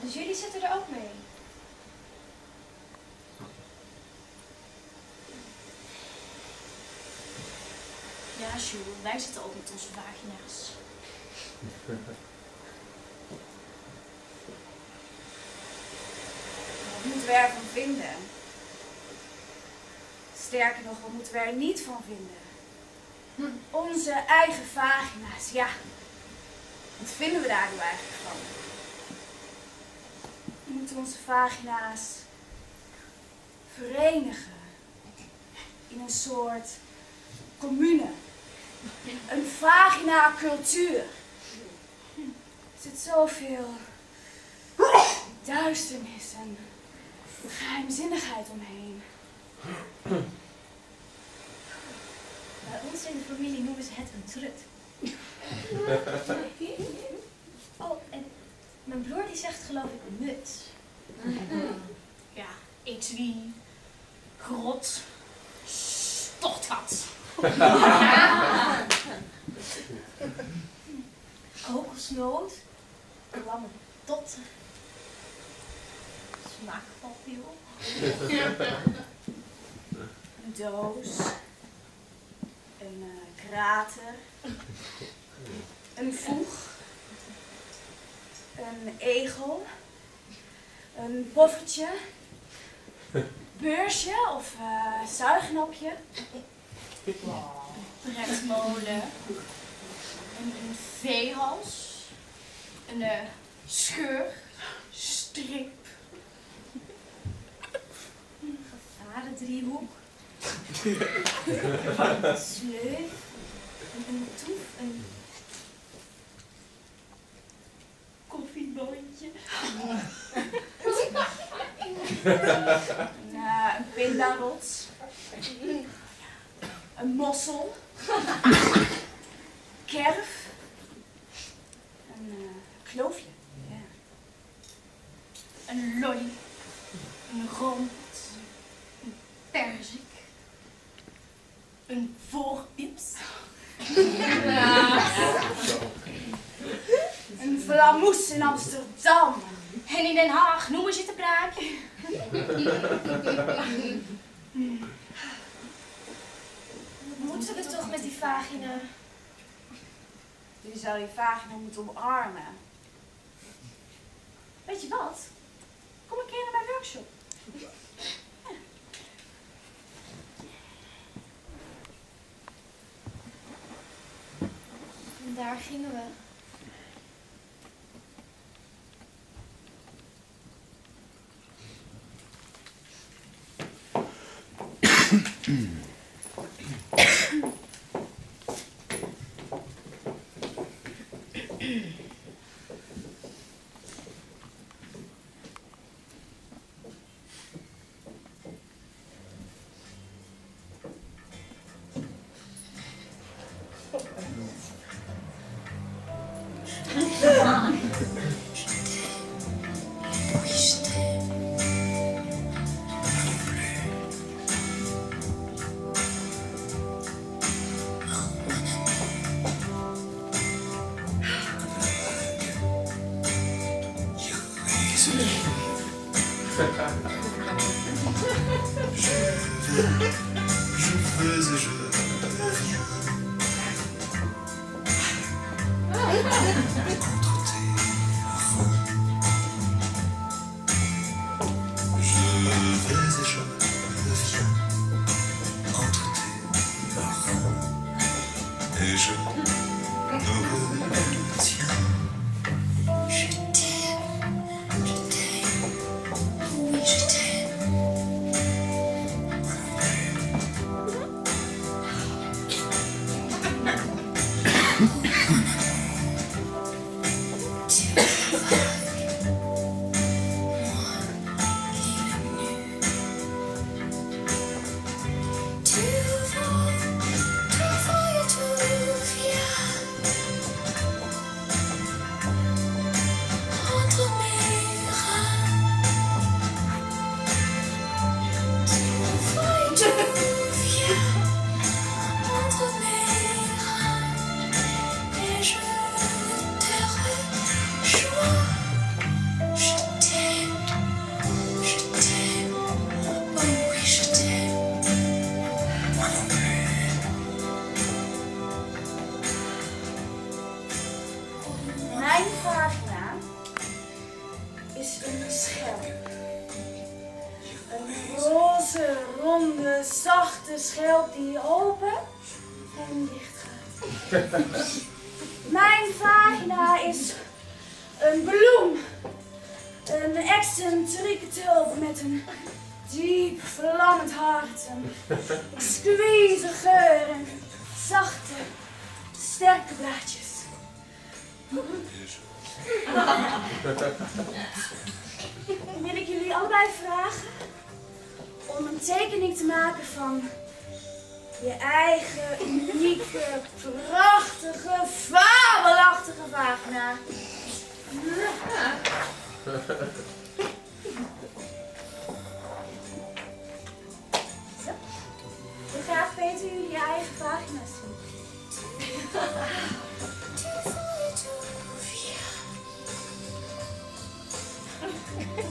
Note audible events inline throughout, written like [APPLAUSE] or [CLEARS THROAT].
Dus jullie zitten er ook mee? Ja, Sjoerd, wij zitten ook met onze vagina's. Wat moeten we ervan vinden? Sterker nog, wat moeten we er niet van vinden? Onze eigen vagina's, ja. Wat vinden we daar nu eigenlijk van? Moeten onze vagina's verenigen in een soort commune. Een vagina-cultuur. Er zit zoveel duisternis en geheimzinnigheid omheen. Bij ons in de familie noemen ze het een trut. [LAUGHS] Oh, en mijn broer die zegt geloof ik muts. [LAUGHS] Ja, etui, grot, tochtgat. [LAUGHS] Kokosnoot, klamme dotten, smaakpapil. [LAUGHS] Een doos. Een eh, krater. Een voeg. Een egel. Een poffertje. Beursje of eh zuignapje. pretmolen, een, een veehals, een eh, scheur, strip, een gevarendriehoek, een sleuf, een, een toef, een koffieboontje, [LAUGHS] Een, een pindarots. Een mossel. Kerf. Een eh, kloofje. Ja. een lolly, een rond, een perzik, een voorpips. Een flamoes in Amsterdam. En in Den Haag noemen ze het een praatje. Moeten we toch met die vagina? Je zou je vagina moeten omarmen. Weet je wat? Kom een keer naar mijn workshop. En daar gingen we. Mm-hmm. [CLEARS THROAT] désolé. je, je et je reviens. is een schel. Een roze, ronde, zachte schelp die open en dicht gaat. [LAUGHS] Mijn vagina is een bloem. Een excentrieke tulp met een diep vlammend hart. Een exquise geur en zachte, sterke blaadjes. Wil ik jullie allebei vragen om een tekening te maken van je eigen, unieke, prachtige, fabelachtige vagina. Zo. Ik graag weten jullie eigen vagina's zien. [LAUGHS] Hier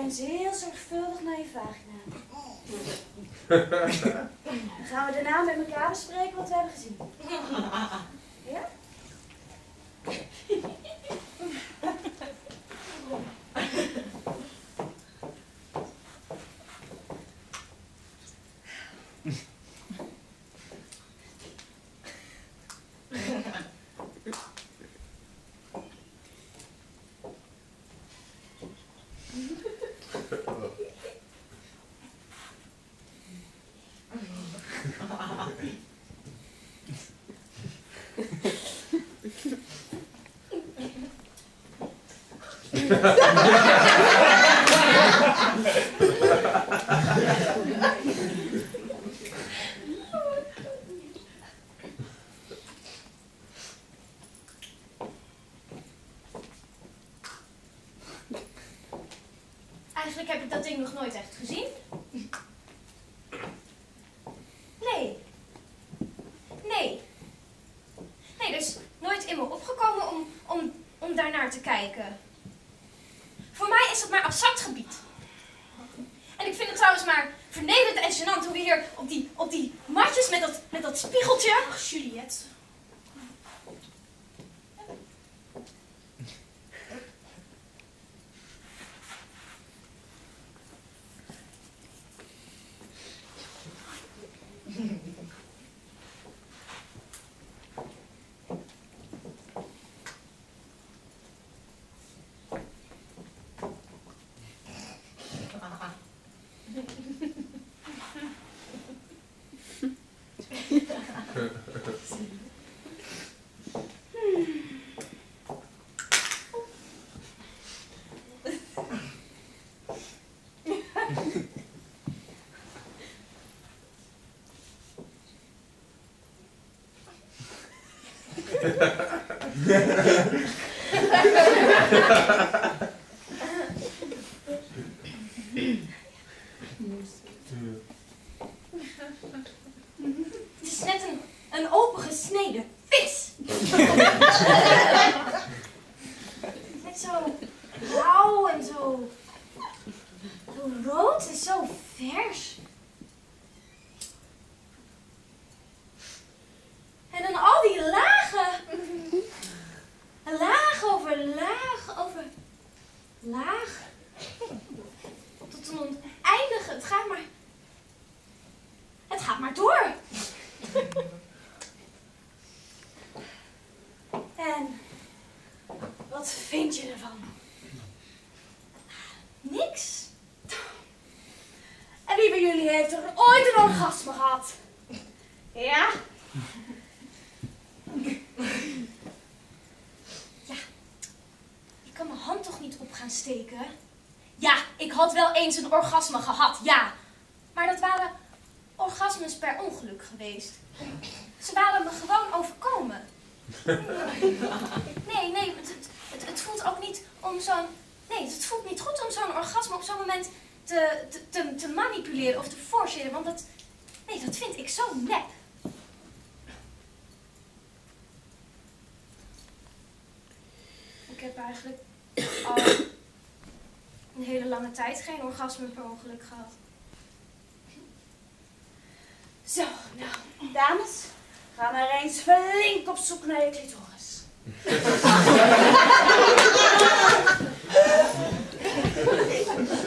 Maar eens heel zorgvuldig naar je vagina. [LAUGHS] Dan gaan we daarna met elkaar bespreken wat we hebben gezien. Het is net een, een opengesneden vis. net zo blauw en zo, zo rood en zo vers. En dan al die lagen. Laag over laag over laag. Tot een oneindige. Het gaat maar. Het gaat maar door. En wat vind je ervan? Niks. En wie jullie heeft er ooit een orgasme gehad? Ja? Ik kan mijn hand toch niet op gaan steken? Ja, ik had wel eens een orgasme gehad, ja. Maar dat waren orgasmes per ongeluk geweest. Ze waren me gewoon overkomen. Nee, nee, het, het, het voelt ook niet om zo'n... Nee, het voelt niet goed om zo'n orgasme op zo'n moment te, te, te, manipuleren of te forceren. Want dat... Nee, dat vind ik zo nep. Ik heb eigenlijk al een hele lange tijd geen orgasme per ongeluk gehad. Zo, nou, dames, ga maar eens flink op zoek naar je clitoris. [LAUGHS]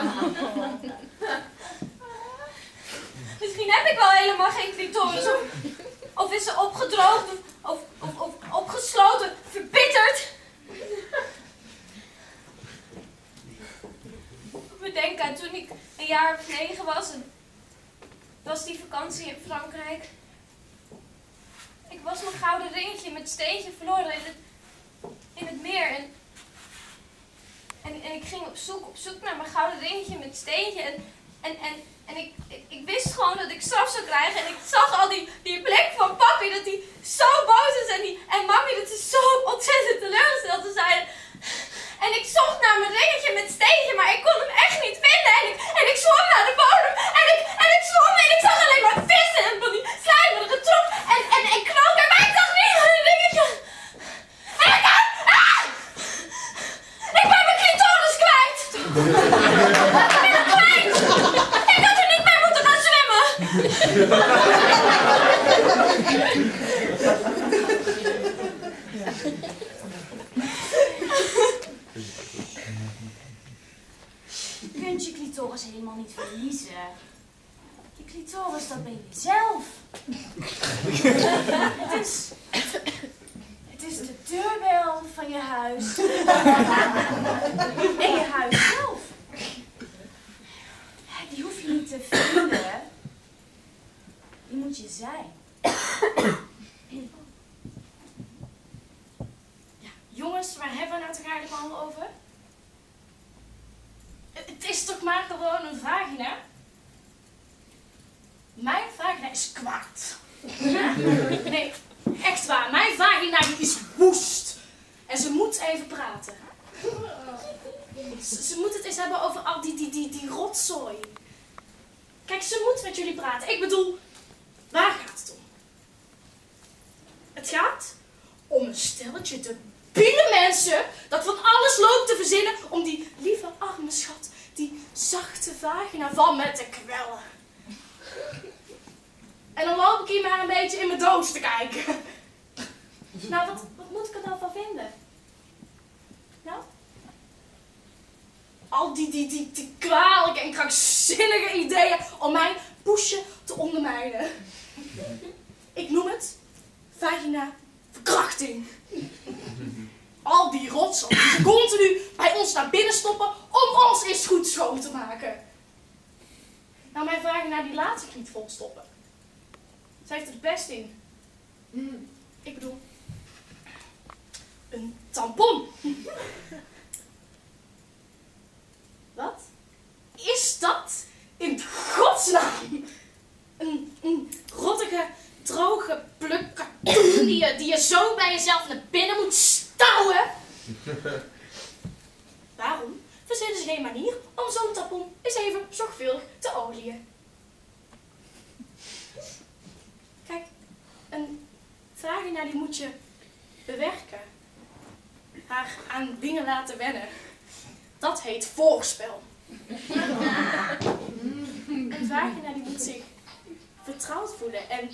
[LAUGHS] Misschien heb ik wel helemaal geen clitoris. Of, of is ze opgedroogd of, of, of, opgesloten, verbitterd. Bedenk aan toen ik een jaar of negen was. En was die vakantie in Frankrijk. Ik was mijn gouden ringetje met steentje verloren in het, in het meer. En en, ik ging op zoek, op zoek naar mijn gouden ringetje met steentje. En, en, en, en ik, ik, wist gewoon dat ik straf zou krijgen. En ik zag al die, die blik van papi dat hij zo boos is. En, die, en mami dat ze zo ontzettend teleurgesteld is. zijn. En ik zocht naar mijn ringetje met steentje, maar ik kon hem echt niet vinden. En ik, en ik zwom naar de bodem. En ik, en ik zwom en ik zag alleen maar vissen en van die slijmerige troep. En, en, en knoken, maar ik zag niet mijn ringetje. En ik had... Ah! Ik ben mijn clitoris kwijt! Ik ben het kwijt! Ik had er niet mee moeten gaan zwemmen! Je kunt je clitoris helemaal niet verliezen. Je clitoris, dat ben je zelf. het is... Het is de deurbel van je huis. en je huis zelf. Die hoef je niet te vinden. Die moet je zijn. ja, jongens, waar hebben we nou het allemaal over? Het is toch maar gewoon een vagina? Mijn vagina is kwaad. [LAUGHS] Nee, echt waar. Mijn vagina is woest. En ze moet even praten. Ze, ze moet het eens hebben over al die, die, die, die rotzooi. Kijk, ze moet met jullie praten. Ik bedoel, waar gaat het om? Het gaat om een stelletje debiele mensen dat van alles loopt te verzinnen om die lieve arme schat, die zachte vagina van me te kwellen. En dan loop ik hier maar een beetje in mijn doos te kijken. Nou, wat, wat moet ik er dan van vinden? Nou? Al die, die, die, die kwalijke en krankzinnige ideeën om mijn poesje te ondermijnen. Ik noem het vagina verkrachting. Al die rotzooi die ze continu bij ons naar binnen stoppen om ons eens goed schoon te maken. Nou, mijn vagina die laat zich niet volstoppen. Zij heeft het best in. Ik bedoel, een tampon. Wat? Is dat in godsnaam een, een rottige, droge pluk katoen die je, die je zo bij jezelf naar binnen moet stouwen? [LAUGHS] Waarom verzinnen ze geen manier om zo'n tampon eens even zorgvuldig te olieën? Kijk, een vagina die moet je bewerken. Haar aan dingen laten wennen. Dat heet voorspel. Een vagina die moet zich vertrouwd voelen en,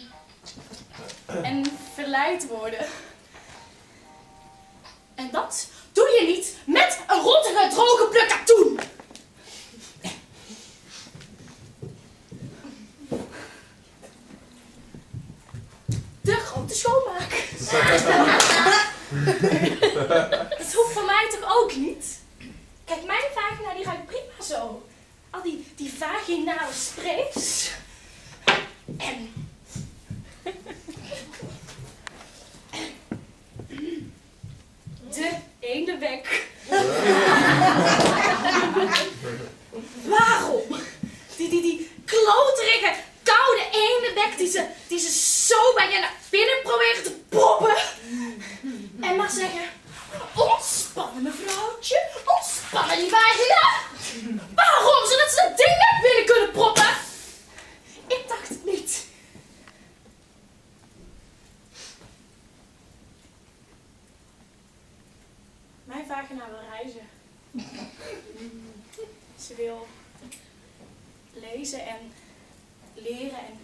en verleid worden. En dat doe je niet met een rottige, droge pluk katoen. De grote schoonmaak. [LAUGHS] Dat hoeft voor mij toch ook niet? Kijk, mijn vagina die ruikt prima zo. Al die, die vaginale sprays. En... De ene bek. Waarom? Die, die, die kloterige, koude ene bek die ze, die ze zo bij je naar binnen proberen te proppen. En maar zeggen, ontspannen mevrouwtje, ontspannen die vagina. Waarom? Zodat ze dat ding naar binnen kunnen proppen. Ik dacht het niet. Mijn vagina wil Ze wil lezen en leren en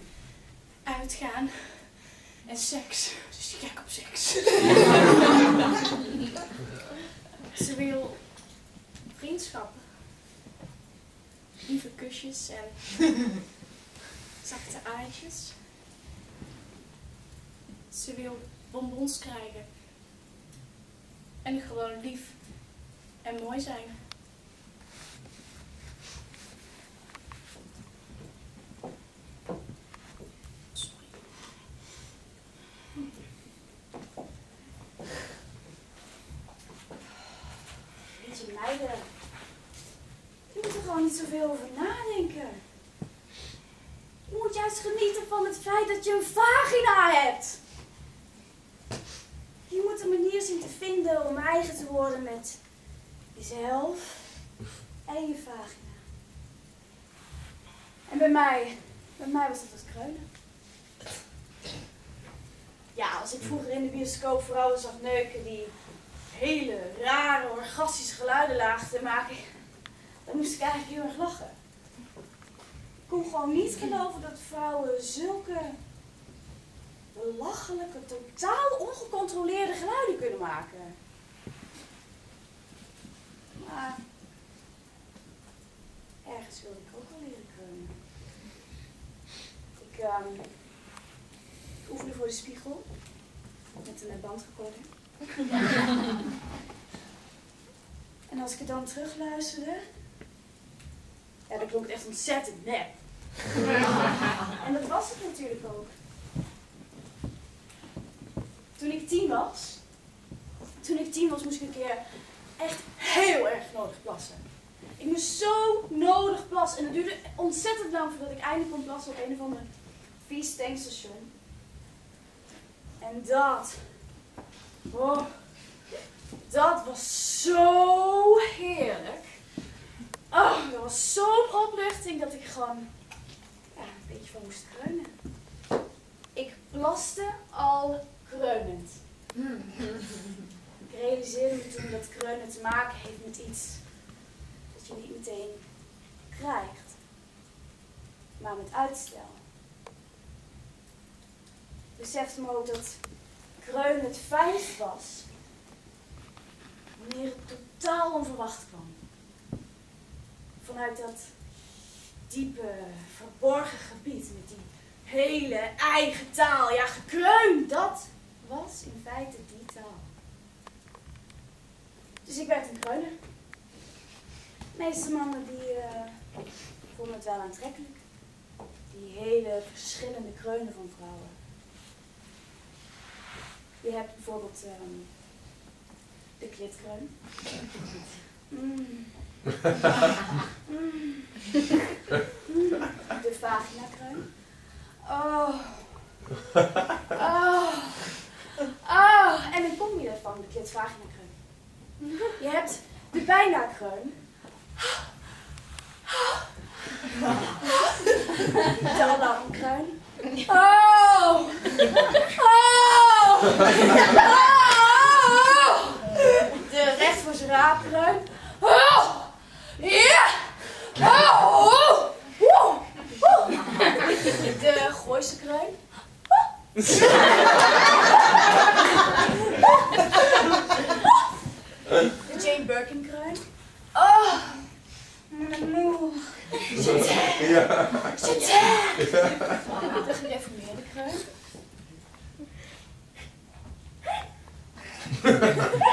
uitgaan en seks. Dus die gek op seks. Ze wil vriendschap, lieve kusjes en zachte aaitjes. Ze wil bonbons krijgen en gewoon lief en mooi zijn. Meiden, je moet er gewoon niet zoveel over nadenken. Je moet juist genieten van het feit dat je een vagina hebt. Je moet een manier zien te vinden om eigen te worden met jezelf en je vagina. En bij mij, bij mij was dat het kreunen. Ja, als ik vroeger in de bioscoop vrouwen zag neuken die hele rare orgastische geluiden te maken, dan moest ik eigenlijk heel erg lachen. Ik kon gewoon niet geloven dat vrouwen zulke belachelijke, totaal ongecontroleerde geluiden kunnen maken. Maar ergens wilde ik ook wel leren kreunen. Ik ehm, oefende voor de spiegel met een bandrecorder. [LAUGHS] En als ik het dan terugluisterde, ja, dan klonk het echt ontzettend nep. [LAUGHS] En dat was het natuurlijk ook. Toen ik tien was, toen ik tien was, moest ik een keer echt heel erg nodig plassen. Ik moest zo nodig plassen. En het duurde ontzettend lang voordat ik eindelijk kon plassen op een of ander vies tankstation. En dat. Oh, dat was zo heerlijk. Oh, dat was zo'n opluchting dat ik gewoon een beetje van moest kreunen. Ik plaste al kreunend. [LAUGHS] Ik realiseerde me toen dat kreunen te maken heeft met iets dat je niet meteen krijgt, maar met uitstel. Ik besefte me ook dat kreunen het fijnst was wanneer het totaal onverwacht kwam. Vanuit dat diepe, verborgen gebied met die hele eigen taal. Ja, gekreun, dat was in feite die. Dus ik werd een kreuner. De meeste mannen die eh, vonden het wel aantrekkelijk. Die hele verschillende kreunen van vrouwen. Je hebt bijvoorbeeld ehm, de klitkreun. Mm. Mm. De vaginakreun. Oh. Oh. Oh. En een combi daarvan, de klitvagina-kreun. Je hebt de bijna-kreun. De alarmkreun. Oh. Oh. Oh. De recht voor zijn raapkreun. Oh. Ja. Oh. Woe. De Gooise kreun. De Jane Birkin kreun. Oh, mijn moe. Ja. De gereformeerde kreun. [LAUGHS]